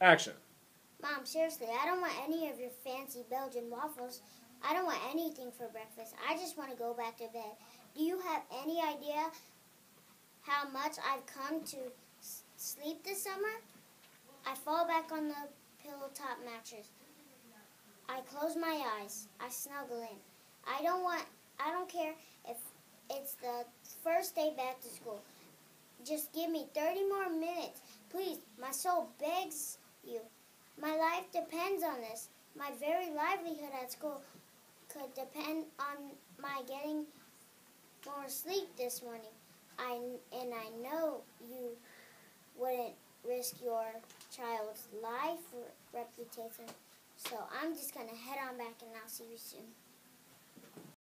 Action. Mom, seriously, I don't want any of your fancy Belgian waffles. I don't want anything for breakfast. I just want to go back to bed. Do you have any idea how much I've come to sleep this summer? I fall back on the pillow top mattress. I close my eyes. I snuggle in. I don't want I don't care if it's the first day back to school. Just give me 30 more minutes. Please, my soul begs. My life depends on this. My very livelihood at school could depend on my getting more sleep this morning. I and I know you wouldn't risk your child's life or reputation. So I'm just gonna head on back and I'll see you soon.